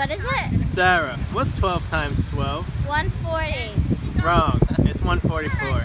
What is it? Sarah, what's 12 times 12? 140. Wrong. It's 144.